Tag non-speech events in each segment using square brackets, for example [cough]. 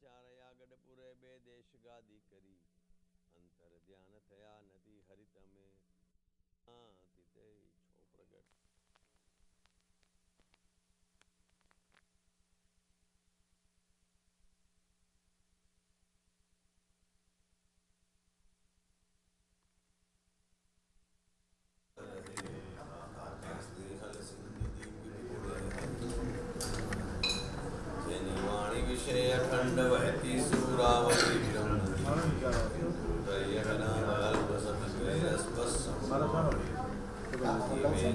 ચારયા ગઢપુરે બે દેશ ગાદી કરી. અંતર ધ્યાન થયા નથી હરિતમે શાંતિ તે છો પ્રગટ જેની વાણી વિશે અખંડ વહેતી સુરાવતી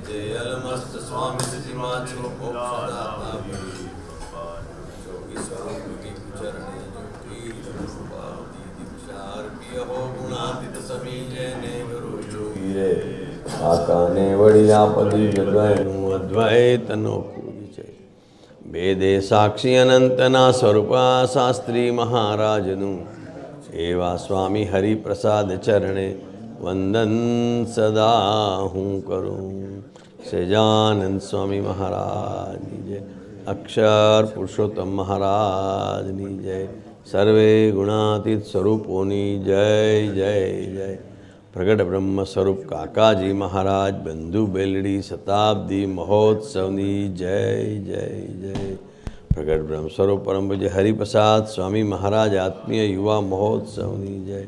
જય અલમસ્ત સ્વામી સજીમાં છો મોક્ષદાતા જોગી સ્વરૂપ યોગી ચરણે જ્યોતિ પાર્વતી દીક્ષા અર્પ્ય હો ગુણાતીત સમી જેને ગુરુ જોગી રે આકાને વળી આપદી અદ્વૈતનો છે વેદે સાક્ષી અનંતના સ્વરૂપા શાસ્ત્રી મહારાજનું. એવા સ્વામી હરિપ્રસાદ ચરણે વંદન સદા હું કરું. સજાનંદ સ્વામી મહારાજની જય. અક્ષર પુરુષોત્તમ મહારાજની જય. સર્વે ગુણાતીત સ્વરૂપોની જય જય જય. પ્રગટ બ્રહ્મ સ્વરૂપ કાકાજી મહારાજ બંધુ બેલડી શતાબ્દી મહોત્સવની જય જય જય પ્રગટ બ્રહ્મ સ્વરૂપ પરમ પૂજ્ય હરિપ્રસાદ સ્વામી મહારાજ આત્મીય યુવા મહોત્સવની જય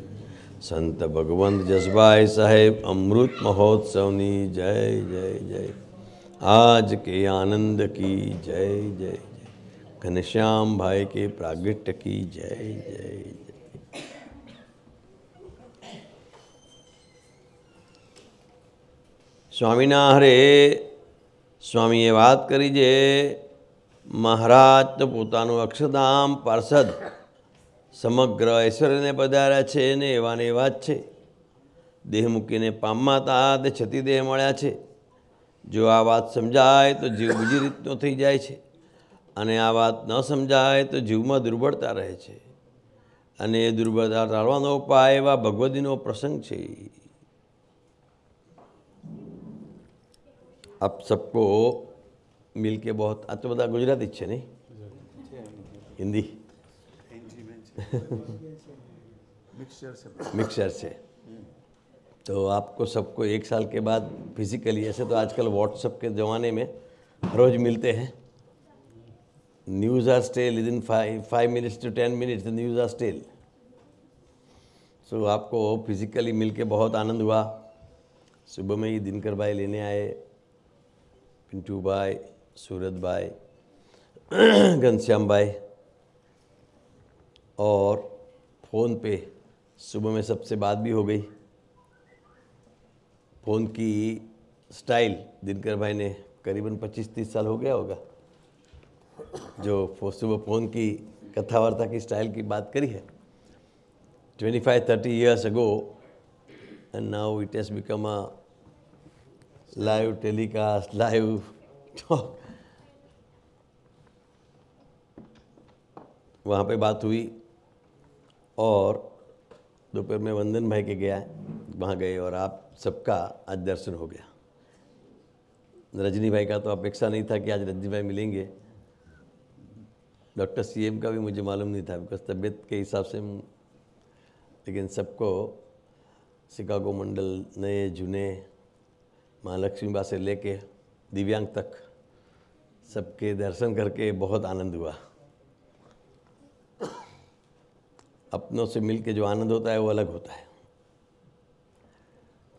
સંત ભગવંત જસભાઈ સાહેબ અમૃત મહોત્સવની જય જય જય આજ કે આનંદ કી જય જય જય ઘનશ્યામ ભાઈ કે પ્રાગટ્ય કી જય જય જય સ્વામીના હરે, સ્વામીએ વાત કરી છે મહારાજ તો પોતાનું અક્ષરધામ પાર્ષદ સમગ્ર ઐશ્વર્યને પધાર્યા છે ને એવા ને એવા જ છે. દેહ મૂકીને પામતા તે છતી દેહ મળ્યા છે. જો આ વાત સમજાય તો જીવ બીજી રીતનો થઈ જાય છે અને આ વાત ન સમજાય તો જીવમાં દુર્બળતા રહે છે. અને એ દુર્બળતા ટાળવાનો ઉપાય એવા ભગવદીનો પ્રસંગ છે. आप सबको मिल के बहुत आज तो બધા ગુજરાતી જ છે નહીં હિન્દી मिक्सचर से तो आपको सबको एक साल के बाद फिजिकली ऐसे तो आजकल व्हाट्सएप के ज़माने में रोज मिलते हैं news are stale within five five minutes to ten minutes the news are stale so आपको फिजिकली मिल के बहुत आनंद हुआ सुबह में ही दिनकर भाई लेने आए पिंटू भाई सूरत भाई [clears throat] घनश्याम भाई और फ़ोन पे सुबह में सबसे बात भी हो गई। फ़ोन की स्टाइल दिनकर भाई ने करीबन 25-30 साल हो गया होगा, जो सुबह फ़ोन की कथावार्ता की स्टाइल की बात करी है। 25-30 years ago, and now it has become a live telecast live talk वहाँ पे बात हुई और दोपहर में वंदन भाई के गया, वहाँ गए और आप सबका आज दर्शन हो गया। रजनी भाई का तो अपेक्षा नहीं था कि आज रजनी भाई मिलेंगे। डॉक्टर सीएम का भी मुझे मालूम नहीं था बिकॉज़ तबीयत के हिसाब से लेकिन सबको शिकागो मंडल नए, जुने महालक्ष्मी बा से लेके दिव्यांग तक सबके दर्शन करके बहुत आनंद हुआ। अपनों से मिल के जो आनंद होता है वो अलग होता है।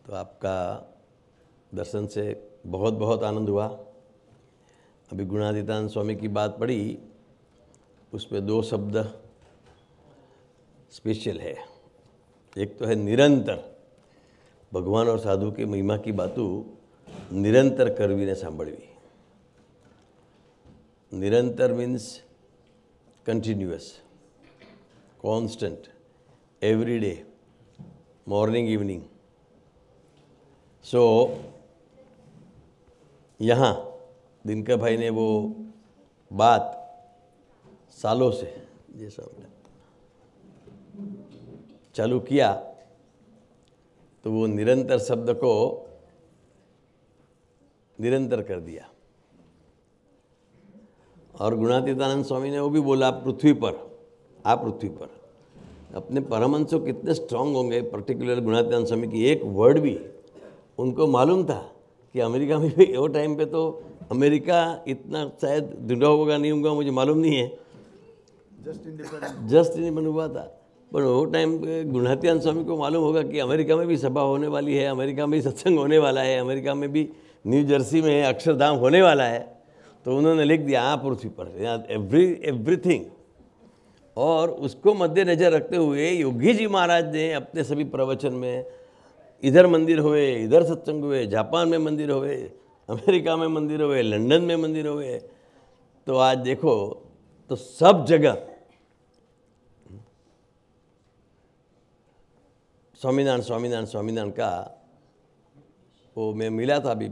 तो आपका दर्शन से बहुत बहुत आनंद हुआ। अभी गुणादितानंद स्वामी की बात पड़ी उसमें दो शब्द स्पेशल है। एक तो है निरंतर। ભગવાન और સાધુ की महिमा की बातों निरंतर કરવીને સાંભળવી નિરંતર means continuous constant every day morning evening so यहाँ दिनकर भाई ने वो बात सालों से जैसा चालू किया तो वो निरंतर शब्द को निरंतर कर दिया। और गुणातीतानंद स्वामी ने वो भी बोला आप पृथ्वी पर आप पृथ्वी पर अपने परमहंसों कितने स्ट्रांग होंगे। पर्टिकुलर गुणात्यान स्वामी की एक वर्ड भी उनको मालूम था कि अमेरिका में भी वो टाइम पे तो अमेरिका इतना शायद दृढ़ होगा नहीं होगा मुझे मालूम नहीं है। जस्ट इंडिपेंडेंट जस्ट नहीं हुआ था। पर वो टाइम गुणहत्यान स्वामी को मालूम होगा कि अमेरिका में भी सभा होने वाली है, अमेरिका में भी सत्संग होने वाला है, अमेरिका में भी न्यू जर्सी में अक्षरधाम होने वाला है। तो उन्होंने लिख दिया हाँ पृथ्वी पर एवरी एवरीथिंग और उसको मद्देनजर रखते हुए योगी जी महाराज ने अपने सभी प्रवचन में, इधर मंदिर हुए, इधर सत्संग हुए, जापान में मंदिर हुए, अमेरिका में मंदिर हुए, लंदन में मंदिर हुए। तो आज देखो तो सब जगह स्वामीनारायण स्वामीनारायण स्वामीनारायण का वो मैं मिला था अभी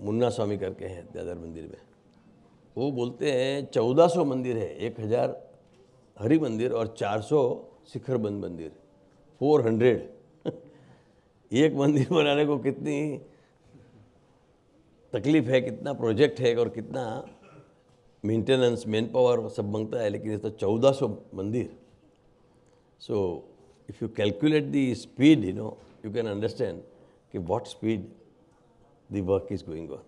मुन्ना स्वामी करके हैं दादर मंदिर में। वो बोलते हैं चौदह सौ मंदिर है, एक हज़ार हरि मंदिर और चार सौ शिखरबंद मंदिर, फोर हंड्रेड। [laughs] एक मंदिर बनाने को कितनी तकलीफ़ है, कितना प्रोजेक्ट है और कितना मेंटेनेंस मैन पावर सब माँगता है, लेकिन ये तो चौदह सौ मंदिर। So if you calculate the speed you know you can understand कि what speed the work is going on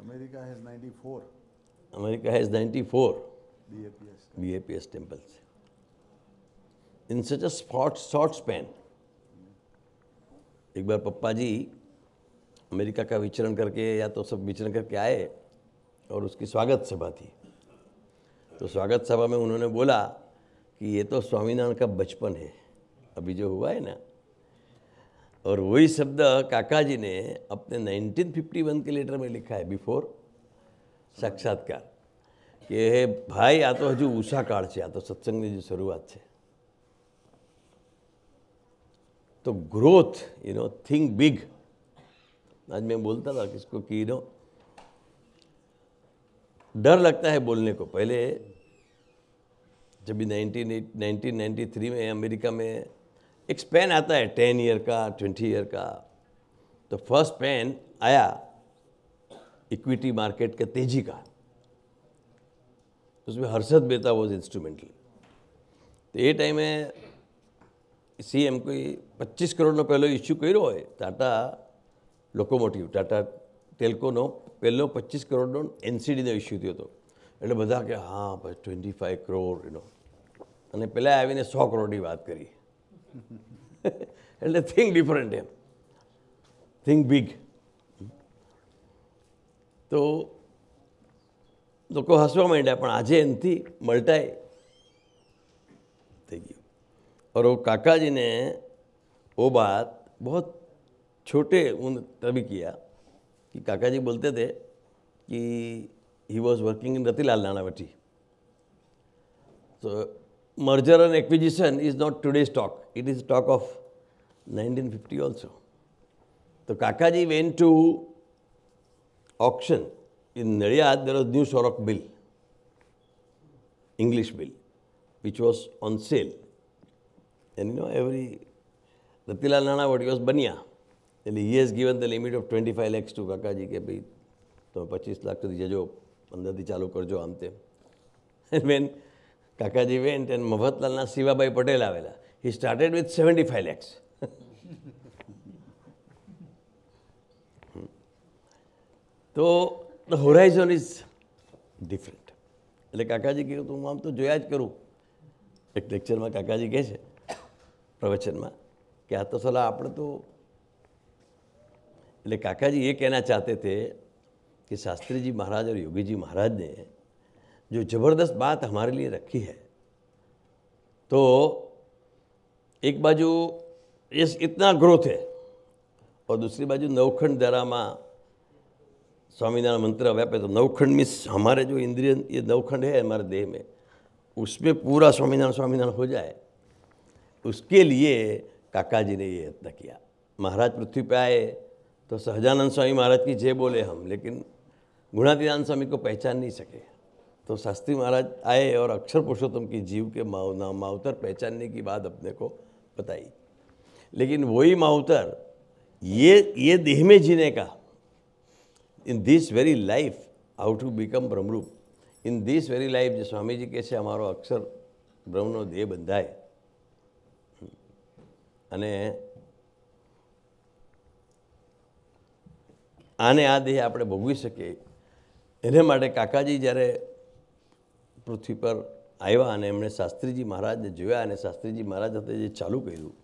America has 94 America has 94 BAPS BAPS temples. In such a short, short span, एक बार पप्पा जी America का विचरण करके या तो सब विचरण करके आए और उसकी स्वागत सभा थी। तो स्वागत सभा में उन्होंने बोला कि ये तो स्वामीनारायण का बचपन है। अभी जो हुआ है ना और वही शब्द काका जी ने अपने 1951 के लेटर में लिखा है बिफोर સાક્ષાત્કાર કે હે ભાઈ આ તો હજુ ઉષા કાળ છે આ તો સત્સંગની જે શરૂઆત છે तो growth you know think big आज मैं बोलता था किसको कि यू नो डर लगता है बोलने को पहले जब भी नाइनटीन नाइनटीन नाइन्टी थ्री में अमेरिका में एक स्पैन आता है टेन ईयर का ट्वेंटी ईयर का तो फर्स्ट स्पैन आया इक्विटी मार्केट के तेजी का उसमें हर्षद मेहता वॉज इंस्ट्रूमेंटल તો એ ટાઈમે સીએમ કોઈ પચીસ કરોડનો પહેલો ઇસ્યુ કર્યો હોય ટાટા લોકોમોટિવ ટાટા ટેલ્કોનો પહેલો પચીસ કરોડનો એનસીડીનો ઇસ્યુ થયો હતો એટલે બધા કે હા બસ ટ્વેન્ટી ફાઇવ કરોડ એનો અને પહેલાં આવીને સો કરોડની વાત કરી એટલે થિંક ડિફરન્ટ એમ થિંક બિગ તો લોકો હસવા માંડ્યા પણ આજે એનાથી મલ્ટાઈ થઈ गई और वो काका जी ने वो बात बहुत छोटे उन तभी किया कि काका जी बोलते थे कि he was working in Ratilal Nanavati तो merger and acquisition is not today's talk it is talk of 1950 also so kakaji went to auction in Nadiad there was new Sorok bill English bill which was on sale. And you know, every Ratilal Nanavati was Bania. And he has given the limit of 25 lakhs to Kakaji કે ભાઈ તમે પચીસ લાખ સુધી જજો પંદરથી ચાલુ કરજો આમ તેમ And when કાકાજી વેન તેન મફતલાલના શિવાભાઈ પટેલ આવેલા. He started with seventy five lakhs તો ધ હોરાઇઝન ઇઝ ડિફરન્ટ એટલે કાકાજી કહ્યું તો હું આમ તો જોયા જ કરું. એક લેક્ચરમાં કાકાજી કહે છે, પ્રવચનમાં, કે આ તો સલાહ આપણે તો એટલે કાકાજી એ કહેના ચાહતે થે કે શાસ્ત્રીજી મહારાજ અને યોગીજી મહારાજને जी ज़बरदस्त बात हमारे लिए रखी है। तो एक बाजू ये इतना ग्रोथ है और दूसरी बाजू नवखंड दरामा स्वामीनारायण मंत्र व्यापे तो नवखंड मीन्स हमारे जो इंद्रिय, ये नवखंड है हमारे देह में, उसमें पूरा स्वामीनारायण स्वामीनारायण हो जाए, उसके लिए काका जी ने ये यत्न किया। महाराज पृथ्वी पे आए तो सहजानंद स्वामी महाराज की जय बोले हम, लेकिन गुणातीतानंद स्वामी को पहचान नहीं सके। तो शास्त्री महाराज आए और अक्षर पुरुषोत्तम की जीव के माव ना मावतर पहचानने की बात अपने को बताई लेकिन वही मावतर ये ये देह में जीने का in this very life how to become ब्रह्मरूप in this very life जो स्वामी जी कैसे हमारो अक्षर બ્રહ્મનો દેહ બંધાય અને આને આ દેહ આપણે ભોગવી શકીએ એને માટે કાકાજી જ્યારે પૃથ્વી પર આવ્યા અને એમણે શાસ્ત્રીજી મહારાજને જોયા અને શાસ્ત્રીજી મહારાજ સાથે જે ચાલુ કર્યું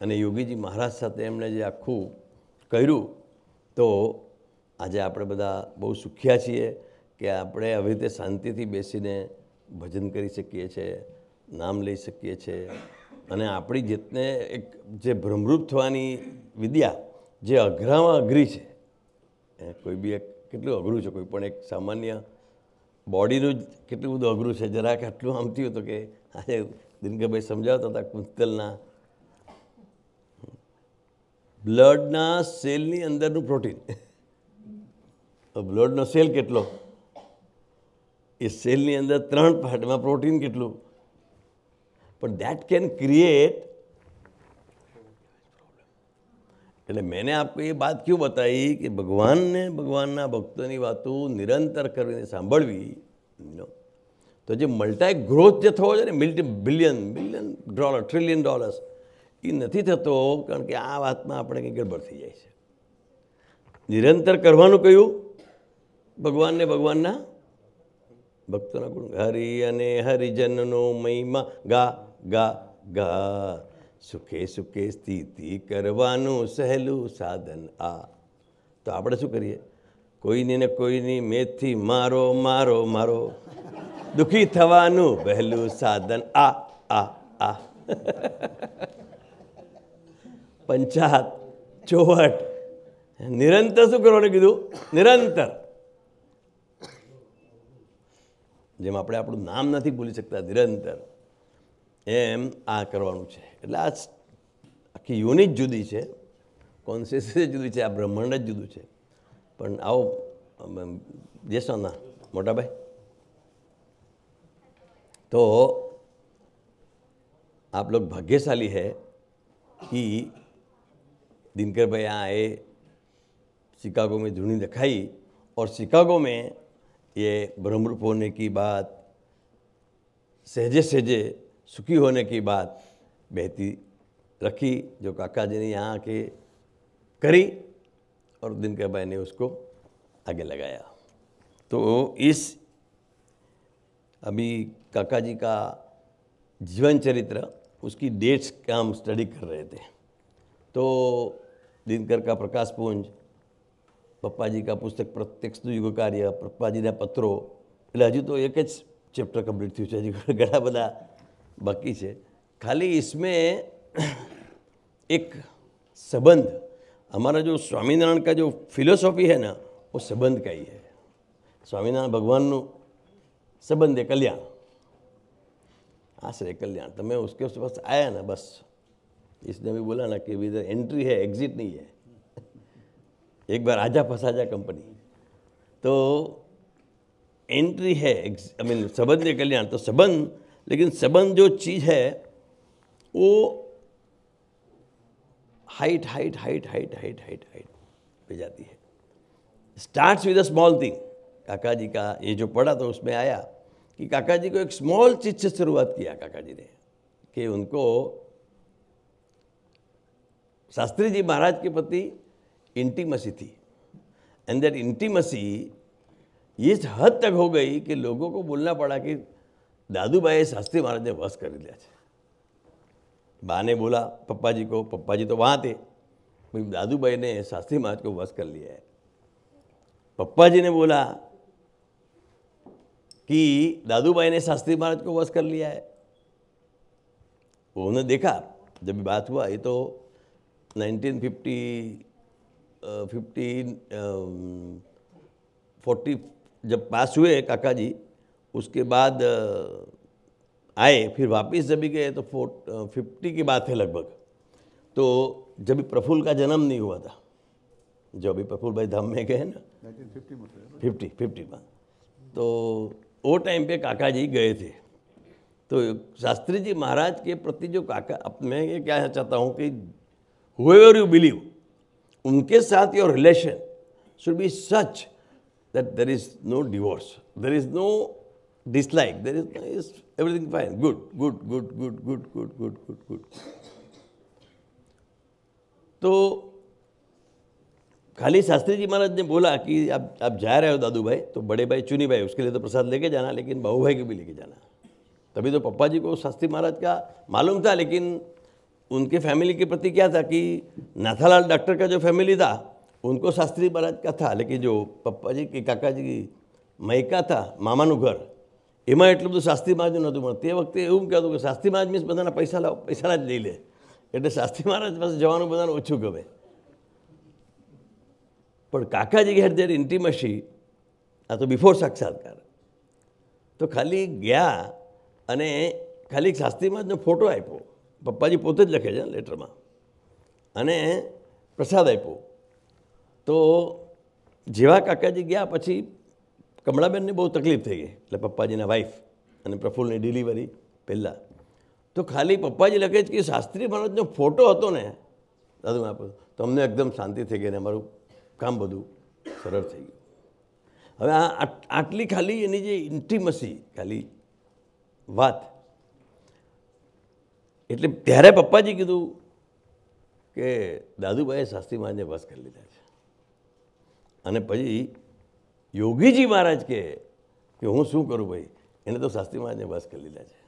અને યોગીજી મહારાજ સાથે એમણે જે આખું કર્યું, તો આજે આપણે બધા બહુ સુખ્યા છીએ કે આપણે આવી રીતે શાંતિથી બેસીને ભજન કરી શકીએ છીએ નામ લઈ શકીએ છીએ અને આપણી જેતને એક જે ભ્રમરૂપ થવાની વિદ્યા, જે અઘરામાં અઘરી છે કોઈ બી એક કેટલું અઘરું છે, કોઈ પણ એક સામાન્ય બોડીનું કેટલું બધું અઘરું છે, જરાક આટલું આમ થયું હતું કે આજે દિનકરભાઈ સમજાવતા હતા કુંતલના. બ્લડના સેલની અંદરનું પ્રોટીન. બ્લડનો સેલ કેટલો? એ સેલની અંદર ત્રણ પાર્ટમાં પ્રોટીન કેટલું? પણ દેટ કેન ક્રિએટ એટલે મેને આપે એ વાત ક્યું બતાવી કે ભગવાનને, ભગવાનના ભક્તોની વાતો નિરંતર કરીને સાંભળવી તો જે મલ્ટાઈ ગ્રોથ જે થવો છે ને multi billion billion dollar trillion dollars એ નથી થતો કારણ કે આ વાતમાં આપણે કંઈ ગડબડ થઈ જાય છે. નિરંતર કરવાનું કહ્યું ભગવાનને, ભગવાનના ભક્તોના ગુણ હરિ અને હરિજનનો મહિમા, ગા ગા ગા. સુખે સુખે સ્થિતિ કરવાનું સહેલું સાધન આ. તો આપણે શું કરીએ? કોઈની ને કોઈની મેથી મારો મારો મારો. દુઃખી થવાનું વહેલું સાધન આ આ આ. પંચાત ચોવટ નિરંતર શું કરવાનું કીધું? નિરંતર. જેમ આપણે આપણું નામ નથી ભૂલી શકતા, નિરંતર. એમ આ કરવાનું છે એટલે આ આખી યુનિટ જુદી છે કોન્શિયસ જુદી છે આ બ્રહ્માંડ જ જુદું છે પણ આવો જેસો ના મોટાભાઈ तो आप लोग भाग्यशाली है कि दिनकर भाई यहाँ आए शिकागो में धुनी दिखाई और शिकागो में ये ब्रह्मरूप होने की बात सहजे सहजे सुखी होने की बात बेहती रखी, जो काका जी ने यहाँ के करी और दिन के भाई ने उसको आगे लगाया। तो इस अभी काका जी का जीवन चरित्र, उसकी डेट्स का हम स्टडी कर रहे थे। तो दिनकर का प्रकाश पुंज, पप्पा जी का पुस्तक प्रत्यक्ष युग कार्य, पप्पा जी ने पत्रों। हजू तो एक चैप्टर कंप्लीट थी છે હજી ઘણા बाकी છે खाली इसमें एक संबंध, हमारा जो स्वामीनारायण का जो फिलोसॉफी है ना, वो संबंध का ही है। स्वामीनारायण भगवान સ્વામિનારાયણ ભગવાનનું સંબંધ એ કલ્યાણ આશરે કલ્યાણ તમે ઉસકે पास आया ना बस। इसने भी बोला ना कि इधर एंट्री है एग्जिट नहीं है। एक बार आजा फंसा जा कंपनी तो एंट्री है आई मीन संबंध है कल्याण तो संबंध लेकिन संबंध जो चीज़ है, वो height height height height height height height पे जाती है। Starts with a small thing Kaka ji का ये जो पढ़ा तो उसमें आया कि काका जी को एक स्मॉल चीज़ से शुरुआत किया काका जी ने, कि उनको शास्त्री जी महाराज के प्रति इंटीमसी थी। एंड दैट इंटीमसी इस हद तक हो गई कि लोगों को बोलना पड़ा कि दादूभाई शास्त्री महाराज ने लिया है बा ने बोला पप्पा जी को पप्पा जी तो वहाँ थे। भाई दादूभाई ने शास्त्री महाराज को वश कर लिया है। पप्पा जी ने बोला कि दादूभाई ने शास्त्री महाराज को वश कर लिया है। उन्होंने देखा, जब बात हुआ, ये तो 1950 फिफ्टीन फोर्टी, जब पास हुए काका जी उसके बाद आए फिर वापस जब भी गए तो फोर फिफ्टी की बात है लगभग। तो जब भी प्रफुल्ल का जन्म नहीं हुआ था जो अभी प्रफुल्ल भाई धाम में गए ना 1950 में फिफ्टी फिफ्टी में। तो वो टाइम पे काका जी गए थे। तो शास्त्री जी महाराज के प्रति जो काका मैं ये क्या चाहता हूँ कि हुएवर यू बिलीव उनके साथ your relation should be such that there is no divorce there is no dislike. There is, is everything fine. Good, good, good, good, good, good, good, good, good. तो खाली शास्त्री जी महाराज ने बोला कि आप आप जा रहे हो दादू भाई तो बड़े भाई चुनी भाई उसके लिए तो प्रसाद लेके जाना लेकिन बाहू भाई को भी लेके जाना तभी तो पप्पा जी को शास्त्री महाराज का मालूम था लेकिन उनके फैमिली के प्रति क्या था कि नाथालाल डॉक्टर का जो फैमिली था उनको शास्त्री महाराज का था लेकिन जो पप्पा जी के काका जी की मैका था मामानुघर એમાં એટલું બધું શાસ્ત્રી મહારાજ નહોતું પણ તે વખતે એવું કહેતું કે શાસ્ત્રી મહારાજ મીન્સ બધાના પૈસા લાવ પૈસાના જ લઈ લે. એટલે શાસ્ત્રી મહારાજ પાસે જવાનું બધાને ઓછું ગમે. પણ કાકાજી ઘેર જ્યારે ઇન્ટિમસી આ તો બિફોર સાક્ષાત્કાર. તો ખાલી ગયા અને ખાલી શાસ્ત્રી મહારાજનો ફોટો આપ્યો. પપ્પાજી પોતે જ લખે છે લેટરમાં અને પ્રસાદ આપ્યો. તો જેવા કાકાજી ગયા પછી કમળાબેનને બહુ તકલીફ થઈ ગઈ. એટલે પપ્પાજીના વાઈફ અને પ્રફુલ્લની ડિલિવરી પહેલાં. તો ખાલી પપ્પાજી લખે છે કે શાસ્ત્રી મહારાજનો ફોટો હતો ને, દાદુ આપો તમને એકદમ શાંતિ થઈ ગઈ ને અમારું કામ બધું સરળ થઈ ગયું. હવે આ આટલી ખાલી એની જે ઇન્ટિમસી ખાલી વાત. એટલે ત્યારે પપ્પાજી કીધું કે દાદુભાઈએ શાસ્ત્રી મહારાજને વસ કરી લીધા છે. અને પછી યોગીજી મહારાજ કે કે હું શું કરું ભાઈ? એને તો શાસ્ત્રી મહારાજને વાસ કરી લીધા છે.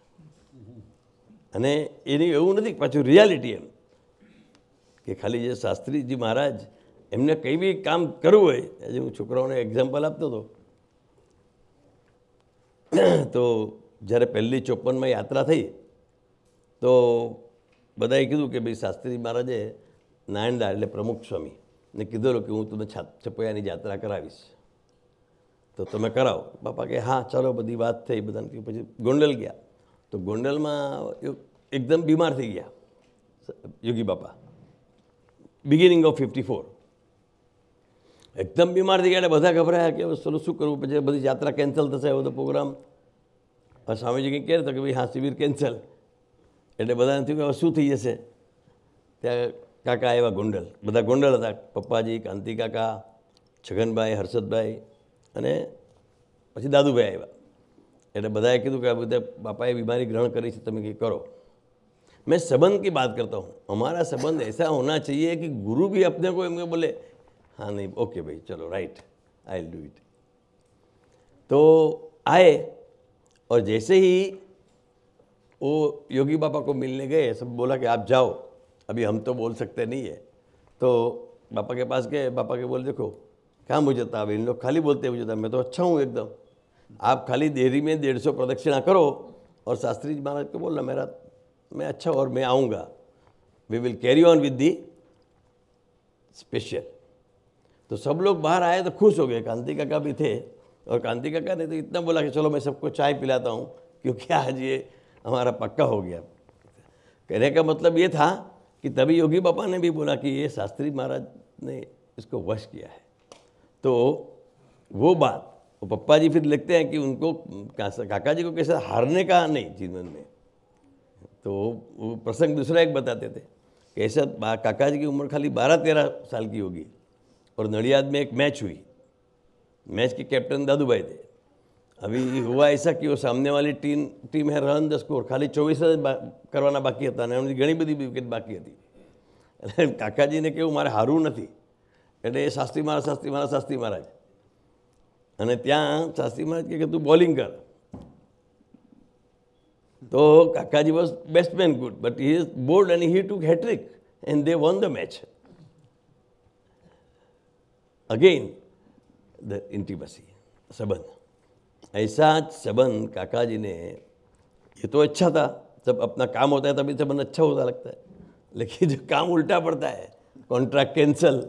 અને એની એવું નથી, પાછું રિયાલિટી એમ. કે ખાલી જે શાસ્ત્રીજી મહારાજ એમને કંઈ બી કામ કરવું હોય, આજે હું છોકરાઓને એક્ઝામ્પલ આપતો હતો. તો જ્યારે પહેલી ચોપનમાં યાત્રા થઈ, તો બધાએ કીધું કે ભાઈ શાસ્ત્રી મહારાજે નાયણદા એટલે પ્રમુખ સ્વામી ને કીધેલું કે હું તમને છાપ છપૈયાની યાત્રા કરાવીશ. તો તમે કરાવો બાપા કે હા ચાલો બધી વાત થઈ બધાને કહ્યું. પછી ગોંડલ ગયા તો ગોંડલમાં એ- એકદમ બીમાર થઈ ગયા યોગી બાપા બિગિનિંગ ઓફ ફિફ્ટી ફોર એકદમ બીમાર થઈ ગયા એટલે બધા ગભરાયા કે હવે ચલો શું કરવું પછી બધી યાત્રા કેન્સલ થશે હવે બધો પ્રોગ્રામ હવે સ્વામીજી કંઈક કહે તો કે ભાઈ હા શિબિર કેન્સલ એટલે બધાને થયું કે હવે શું થઈ જશે ત્યાં કાકા આવ્યા ગોંડલ બધા ગોંડલ હતા પપ્પાજી કાંતિ કાકા છગનભાઈ હર્ષદભાઈ અને પછી દાદુભાઈ આવ્યા એટલે બધાએ કીધું કે આ બધા બાપાએ બીમારી ગ્રહણ કરી છે તમે કંઈક કરો मैं संबंध की बात करता हूँ हमारा संबंध ऐसा होना चाहिए कि गुरु भी अपने को एम बोले हाँ नहीं ओके भाई चलो right I will do it तो आए और जैसे ही वो योगी बाबा को मिलने गए सब बोला कि आप जाओ अभी हम तो बोल सकते नहीं है तो पापा के पास गए पापा के बोले देखो कहाँ मुझे था इन लोग खाली बोलते हैं, मुझे था मैं तो अच्छा हूँ एकदम। आप खाली देरी में डेढ़ सौ प्रदक्षिणा करो और शास्त्री जी महाराज को बोलना, मेरा, मैं अच्छा और मैं आऊँगा। We will carry on with the special तो सब लोग बाहर आए तो खुश हो गए, कांति काका भी थे और कांति काका ने तो इतना बोला कि चलो मैं सबको चाय पिलाता हूँ, क्योंकि आज ये हमारा पक्का हो गया। कहने का मतलब ये था कि तभी योगी बापा ने भी बोला कि ये शास्त्री महाराज ने इसको वश किया है। तो वो बात वो पप्पा जी फिर लिखते हैं कि उनको का- काका जी को कैसे हारने का नहीं जीवन में तो वो प्रसंग दूसरा एक बताते थे कि ऐसा बा- काका जी की उम्र खाली बारह तेरह साल की होगी और नडियाद में एक मैच हुई मैच के कैप्टन दादू भाई थे अभी हुआ ऐसा कि वो सामने वाली टीम टीम है રન ધ સ્કોર ખાલી ચોવીસ જ બા- કરવાના બાકી હતા અને એમની ઘણી બધી વિકેટ બાકી હતી [laughs] એટલે કાકાજીને કેવું મારે હારવું નથી એટલે એ શાસ્ત્રી મહારાજ શાસ્ત્રી મહારાજ શાસ્ત્રી મહારાજ અને ત્યાં શાસ્ત્રી મહારાજ કહે કે તું બોલિંગ કર તો કાકાજી was batsman good but he is bowled and he took hat trick and they won the match again the intimacy संबंध ऐसा संबंध काका जी ने ये तो अच्छा था जब अपना काम होता है तभी संबंध अच्छा होता लगता है लेकिन जो काम उल्टा पड़ता है कॉन्ट्रैक्ट कैंसल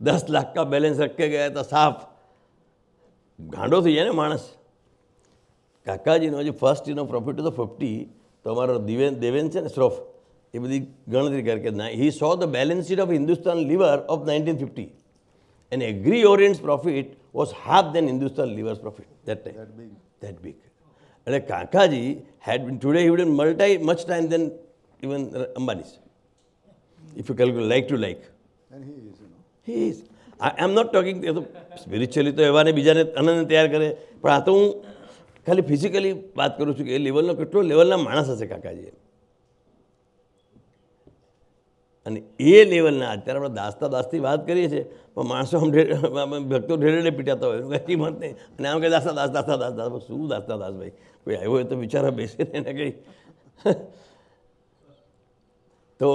દસ લાખ કા બેલેન્સ રખ ગયા તો સાફ ગાંડો થઈ જાય ને માણસ કાકાજીનો જે ફર્સ્ટ ઇનો પ્રોફિટ હતો ફિફ્ટી તો અમારો દિવેન દેવેન છે ને શ્રોફ એ બધી ગણતરી કરે કે ના he saw the balance sheet of Hindustan lever of nineteen fifty and agri orient's profit was half than Hindustan lever's profit that time that big એટલે Kakaji had been today he would multiply much time then even Ambanis if you calculate like to like like to like. Not talking એ તો spiritually તો એવાને બીજાને આનંદ તૈયાર કરે. પણ આ તો હું ખાલી ફિઝિકલી વાત કરું છું કે એ લેવલનો કેટલો લેવલના માણસ હશે કાકાજી. અને એ લેવલના અત્યારે આપણે દાસતા દાસથી વાત કરીએ છીએ, પણ માણસો આમ ભક્તો ઢેરે પીટાતા હોય એનું કંઈ કિંમત નહીં. અને આમ કે દાસતા દાસ દાસતા દાસ દાસ શું દાસતા દાસ ભાઈ? કોઈ આવ્યો હોય તો બિચારા બેસે ને કંઈ. તો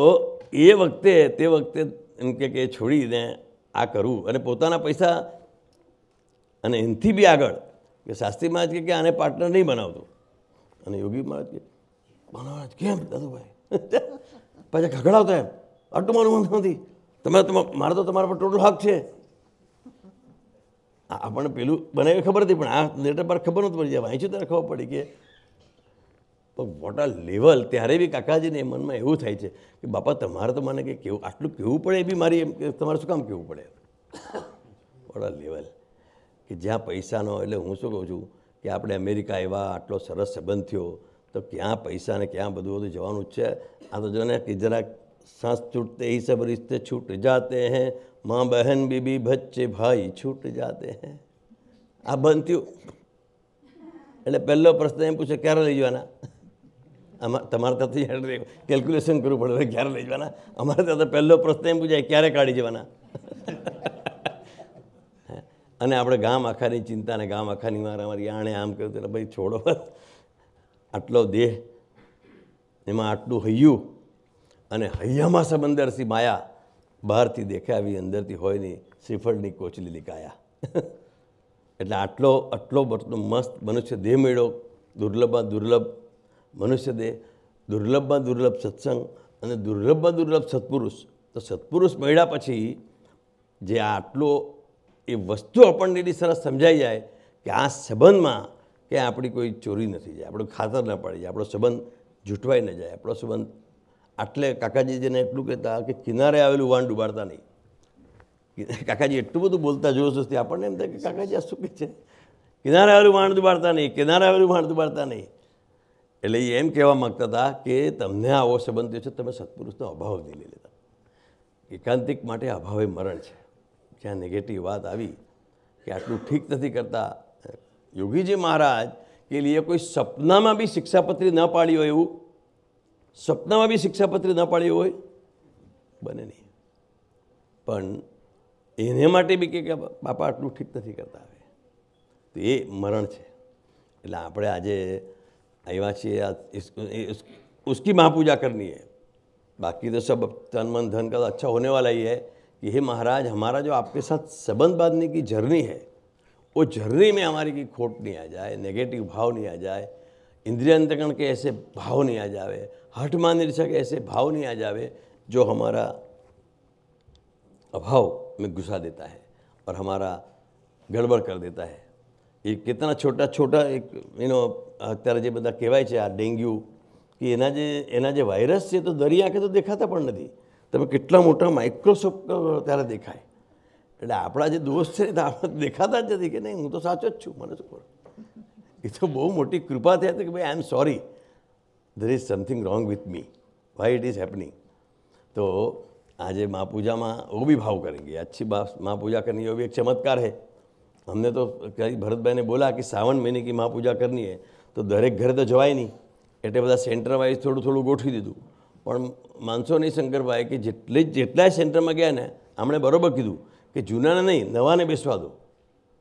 એ વખતે, તે વખતે એમ કે કે છોડીને આ કરવું અને પોતાના પૈસા અને એનાથી બી આગળ કે શાસ્ત્રી મહારાજ કે આને પાર્ટનર નહીં બનાવતો. અને યોગી મહારાજ કે બનાવવા કેમ દાદુભાઈ? [laughs] પાછા ખગડાવતા એમ. આટલું મારું નથી. તમે, મારે તો તમારા પર ટોટલ હક છે. આપણને પેલું બનાવી ખબર હતી, પણ આ લેટર પર ખબર નહોતી પડી. જાય વાંચ્યું ત્યારે ખબર પડી કે પણ વોટ આ લેવલ ત્યારે બી કાકાજીને મનમાં એવું થાય છે કે, બાપા, તમારે તો મને કે કેવું, આટલું કેવું પડે એ બી મારી એમ કે, તમારે શું કામ કેવું પડે? વોટ આ લેવલ કે જ્યાં પૈસાનો, એટલે હું શું કહું છું કે આપણે અમેરિકા આવ્યા, આટલો સરસ સંબંધ થયો, તો ક્યાં પૈસા ને ક્યાં બધું બધું જવાનું જ છે? આ તો જોને કે જરાક સાસ છૂટતે એ સબ રિશ્તે છૂટ જાતે હે, માં બહેન બીબી બચ્ચે ભાઈ છૂટ જાતે હે. આ બંધ થયું. એટલે પહેલો પ્રશ્ન એમ પૂછે, ક્યારે લઈ જવાના? અમારે તમારે ત્યાંથી કેલ્ક્યુલેશન કરવું પડે ક્યારે લઈ જવાના? અમારે ત્યાં તો પહેલો પ્રશ્ન એમ પૂછાય, ક્યારે કાઢી જવાના? [laughs] અને આપણે ગામ આખાની ચિંતા ને ગામ આખાની મારા મારી આણે આમ કહ્યું એટલે ભાઈ છોડો આટલો દેહ, એમાં આટલું હૈયું, અને હૈયામાં સમંદરથી માયા, બહારથી દેખાવી અંદરથી હોય નહીં, શ્રીફળની કોચલી કાયા [laughs] એટલે આટલો આટલો બધો મસ્ત મનુષ્ય દેહ મેળો દુર્લભમાં દુર્લભ મનુષ્ય દેહ દુર્લભમાં દુર્લભ સત્સંગ અને દુર્લભમાં દુર્લભ સત્પુરુષ. તો સત્પુરુષ મળ્યા પછી જે આટલો એ વસ્તુ આપણને એટલી સરસ સમજાઈ જાય કે આ સંબંધમાં કે આપણી કોઈ ચોરી નથી જાય, આપણું ખાતર ન પડી જાય, આપણો સંબંધ જૂટવાઈ ન જાય, આપણો સંબંધ આટલે કાકાજી જેને એટલું કહેતા કે કિનારે આવેલું વાન ડુબાડતા નહીં. કાકાજી એટલું બધું બોલતા છો આપણને એમ થાય કે કાકાજી આ શું કે છે? કિનારે આવેલું વાણ દુબાડતા નહીં, કિનારે આવેલું વાણ દુબાડતા નહીં. એટલે એમ કહેવા માગતા હતા કે તમને આવો સંબંધ છે, તમે સત્પુરુષનો અભાવ નહીં લઈ લેતા. એકાંતિક માટે અભાવે મરણ છે. જ્યાં નેગેટિવ વાત આવી કે આટલું ઠીક નથી કરતા, યોગીજી મહારાજ કે લીએ કોઈ સપનામાં બી શિક્ષાપત્રી ન પાડી હોય એવું, સપનામાં બી શિક્ષાપત્રી ન પાડી હોય, બને નહીં. પણ એને માટે બી કે બાપા આટલું ઠીક નથી કરતા હવે. તો એ મરણ છે. એટલે આપણે આજે अयवाची या इस, उसकी महापूजा करनी है। बाकी तो सब तन मन धन का तो अच्छा होने वाला ही है कि हे महाराज हमारा जो आपके साथ संबंध बांधने की जर्नी है वो झरनी में हमारी की खोट नहीं आ जाए नेगेटिव भाव नहीं आ जाए इंद्रियांतकरण के ऐसे भाव नहीं आ जावे हठ मान के ऐसे भाव नहीं आ जावे जो हमारा अभाव में घुसा देता है और हमारा गड़बड़ कर देता है। એ કેટલા છોટા છોટા એક એનો અત્યારે જે બધા કહેવાય છે આ ડેન્ગ્યુ કે એના જે એના જે વાયરસ છે તો દરિયા આંખે તો દેખાતા પણ નથી તમે કેટલા મોટા માઇક્રોસ્કોપ ત્યારે દેખાય એટલે આપણા જે દોસ્ત છે તો આપણે દેખાતા જ નથી કે નહીં હું તો સાચો જ છું મને શું ખબર એ તો બહુ મોટી કૃપા થઈ હતી કે ભાઈ I am sorry there is something wrong with me why it is happening तो आज माँ पूजा में वो भी भाव करेंगे अच्छी बात माँ पूजा करनी है वो भी एक चमत्कार है અમને તો ભરતભાઈને બોલા કે સાવન મહિને કે મા પૂજા કરની હે, તો દરેક ઘરે તો જવાય નહીં. એટલે બધા સેન્ટરવાઇઝ થોડું થોડું ગોઠવી દીધું. પણ માનસો નહીં શંકરભાઈ કે જેટલે જેટલાય સેન્ટરમાં ગયા ને, આમણે બરાબર કીધું કે જૂનાને નહીં, નવાને બેસવા દો.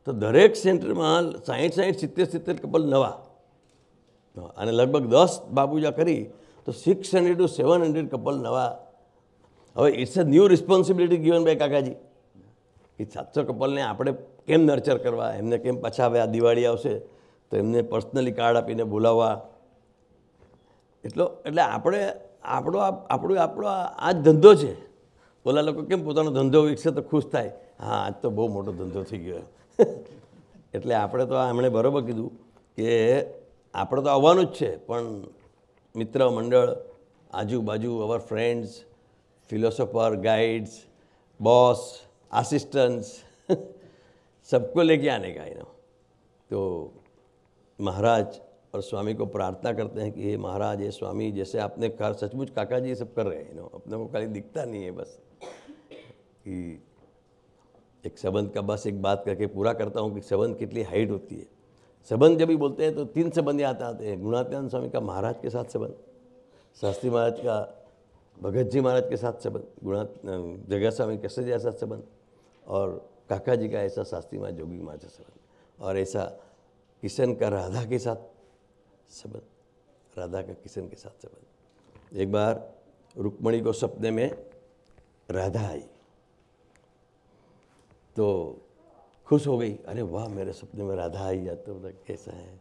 તો દરેક સેન્ટરમાં સાહીઠ સાહીઠ સિત્તેર સિત્તેર કપલ નવા. અને લગભગ દસ બાપૂજા કરી, તો six hundred to seven hundred couple નવા. હવે it's a new responsibility given by Kakaji. એ સાતસો કપલને આપણે કેમ નર્ચર કરવા? એમને કેમ પાછા હવે આ દિવાળી આવશે? તો એમને પર્સનલી કાર્ડ આપીને બોલાવવા. એટલો, એટલે આપણે, આપણો આપણો આપણો આ જ ધંધો છે. બોલા લોકો કેમ પોતાનો ધંધો વિકસે તો ખુશ થાય? હા, આજ તો બહુ મોટો ધંધો થઈ ગયો. એટલે આપણે તો એમણે બરાબર કીધું કે આપણે તો આવવાનું જ છે, પણ મિત્ર, મંડળ, આજુબાજુ our friends philosopher guides boss assistants [laughs] सबको लेके आने का है ना तो महाराज और स्वामी को प्रार्थना करते हैं कि हे महाराज ये स्वामी, जैसे आपने कर सचमुच काका जी सब कर रहे हैं नो अपने को खाली दिखता नहीं है बस कि एक संबंध का बस एक बात करके पूरा करता हूँ कि संबंध कितनी हाइट होती है। संबंध जब भी बोलते हैं तो तीन संबंध याद आते हैं, गुणात्यान स्वामी का महाराज के साथ संबंध, शास्त्री महाराज का, भगत जी महाराज के साथ संबंध गुणा जगह स्वामी कृष्ण जी के साथ संबंध। और काका जी का ऐसा शास्त्री माँ जोगी माँ से संबंध। और ऐसा किशन का राधा के साथ संबंध राधा का किशन के साथ संबंध। एक बार रुक्मणी को सपने में राधा आई। तो खुश हो गई अरे वाह मेरे सपने में राधा आई या तो बोला, कैसा है?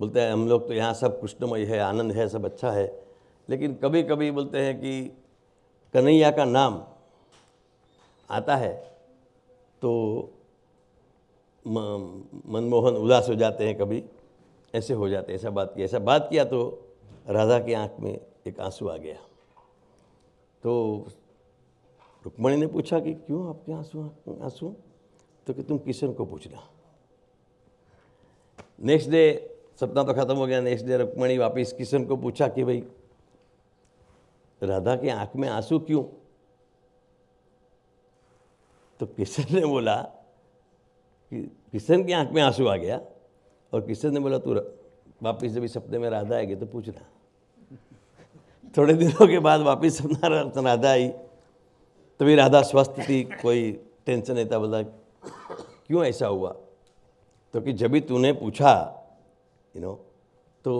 बोलते हैं हम लोग तो यहाँ सब कृष्णमय है आनंद है सब अच्छा है। लेकिन कभी कभी बोलते हैं कि कन्हैया का नाम आता है तो मनमोहन उदास हो जाते हैं कभी। ऐसे हो जाते ऐसा बात किया, ऐसा बात किया तो राधा की आँख में एक आँसू आ गया। तो रुक्मणी ने पूछा कि क्यों आपके आँसू आँसू? तो कि तुम किशन को पूछना नेक्स्ट डे सपना तो खत्म हो गया। नेक्स्ट डे रुक्मणी वापिस किशन को पूछा कि भाई, राधा की आँख में आँसू क्यों? तो किशन ने बोला, कि किशन की आँख में आँसू आ गया, और किशन ने बोला, तू वापिस जब सपने में राधा आएगी तो पूछना [laughs] थोड़े दिनों के बाद वापिस सपना राधा आई। तभी राधा स्वस्थ थी, कोई टेंशन नहीं था, बोला, क्यों ऐसा हुआ? तो कि जब भी तूने पूछा यू नो तो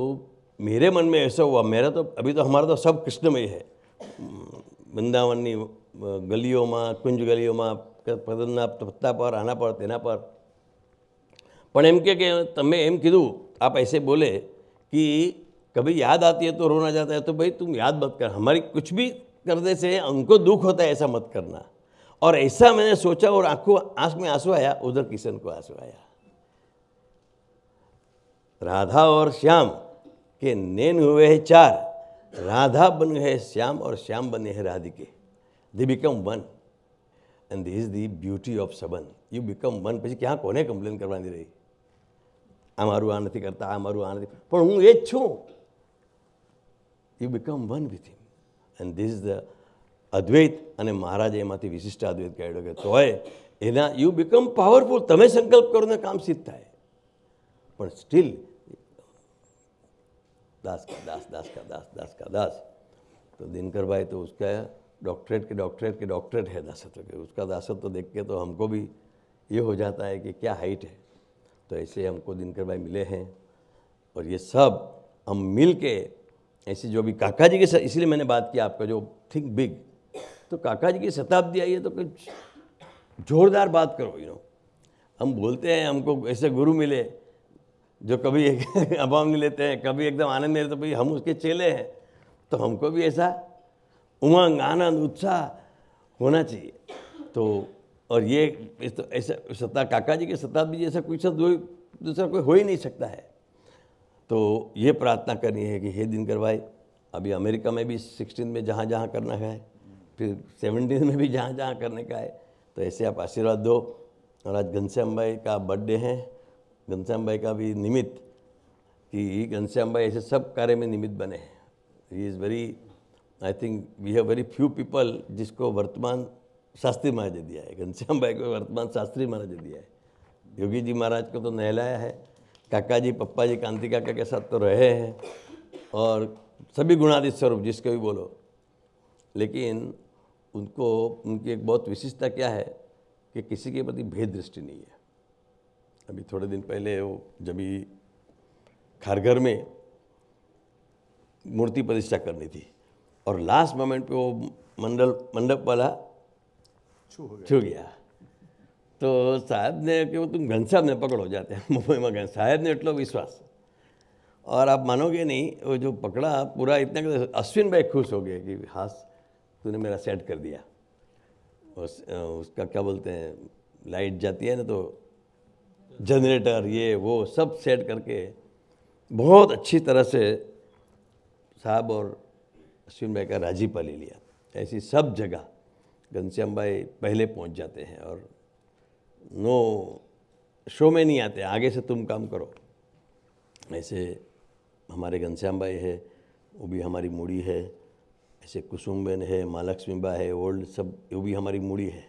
मेरे मन में ऐसा हुआ, मेरा तो अभी तो हमारा तो सब कृष्णमय है। वृंदावन, गलियों में, कुंज गलियों में ગલીઓમાં પદના પત્તા પર આના પર તેના પર પણ એમ કે કે તમે એમ કીધું आप ऐसे बोले कि कभी याद आती है तो रोना जाता है तो भाई तुम याद मत कर हमारी कुछ भी करने से उनको दुख होता है ऐसा मत करना और ऐसा मैंने सोचा और आंखों आंख में आंसू आया उधर किशन को आंसू आया राधा और श्याम के नैन हुए हैं चार राधा बन गए श्याम और श्याम बने हैं राधिके they become one and this the beauty of સંબંધ યુ બીકમ વન પછી ક્યાં કોને કમ્પ્લેન કરવાની રહી? આ મારું આ નથી કરતા આ મારું આ નથી. પણ હું એ જ છું. You become one with him and this the અદ્વૈત અને મહારાજે એમાંથી વિશિષ્ટ અદ્વૈત કાઢ્યો કે તોય એના યુ બીકમ પાવરફુલ તમે સંકલ્પ કરો ને કામ સિદ્ધ થાય. પણ સ્ટીલ દાસ કા દાસ દાસ કા દાસ દાસ કા દાસ. તો દિનકરભાઈ તો ઉસકા डॉक्टरेट के डॉक्टरेट के डॉक्टरेट है दासत्व के। उसका दासत्व देख के तो हमको भी ये हो जाता है कि क्या हाइट है। तो ऐसे हमको दिनकर भाई मिले हैं और ये सब हम मिल के ऐसे जो भी काका जी के साथ इसलिए मैंने बात की आपका जो थिंक बिग तो काका जी की शताब्दी आई है तो कुछ जोरदार बात करो यू नो हम बोलते हैं, हमको ऐसे गुरु मिले जो कभी [laughs] अभाव नहीं लेते हैं, कभी एकदम आनंद लेते तो भाई हम उसके चेले हैं। तो हमको भी ऐसा उमंग आनंद उत्साह होना चाहिए। तो और ये इस तो ऐसा, सत्ता काका जी के शताब्दी जैसा कोई सा दो दूसरा कोई हो ही नहीं सकता है। तो ये प्रार्थना करनी है कि हे दिनकर भाई, अभी अमेरिका में भी सिक्सटीन में जहाँ जहाँ करना है, फिर सेवनटीन में भी जहाँ जहाँ करने का है तो ऐसे आप आशीर्वाद दो। और आज घनश्याम भाई का बर्थडे है, घनश्याम भाई का भी निमित्त कि घनश्याम भाई ऐसे सब कार्य में निमित्त बने हैं। He is very I think we have very few people जिसको वर्तमान शास्त्री महाराज दिया है। घनश्याम भाई को वर्तमान शास्त्री महाराज दिया है। योगी जी महाराज को तो नहलाया है। काका जी, पप्पा जी, कांति काका के साथ तो रहे हैं। और सभी गुणादित स्वरूप जिसके भी बोलो। लेकिन उनको, उनकी एक बहुत विशिष्टता क्या है कि किसी के प्रति भेद दृष्टि नहीं है। अभी थोड़े दिन पहले वो जब खारघर में मूर्ति प्रतिष्ठा करनी थी और लास्ट मोमेंट पे वो मंडल मंडप वाला छू गया तो साहब ने कि वो तुम घनश्याम ने पकड़ो जाते हैं [laughs] मुंबई में गए साहब ने એટલો विश्वास और आप मानोगे नहीं वो जो पकड़ा पूरा इतना कि अश्विन भाई खुश हो गए कि हाँ तूने मेरा सेट कर दिया उस उसका क्या बोलते हैं लाइट जाती है ना तो जनरेटर ये वो सब सेट करके बहुत अच्छी तरह से साहब और अश्विन भाई का राजीपा ले लिया। ऐसी सब जगह घनश्याम भाई पहले पहुँच जाते हैं और नो, शो में नहीं आते, आगे से तुम काम करो। ऐसे हमारे घनश्याम भाई है, वो भी हमारी मूड़ी है। ऐसे कुसुम कुसुमबेन है, महालक्ष्मी बा है, ओल्ड सब, वो भी हमारी मूड़ी है।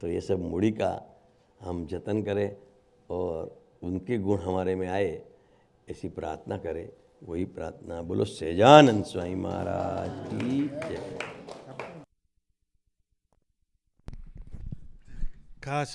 तो ये सब मूड़ी का हम जतन करें और उनके गुण हमारे में आए, ऐसी प्रार्थना करें। वही प्रार्थना। बोलो सहजानंद स्वामी महाराज की जय। काश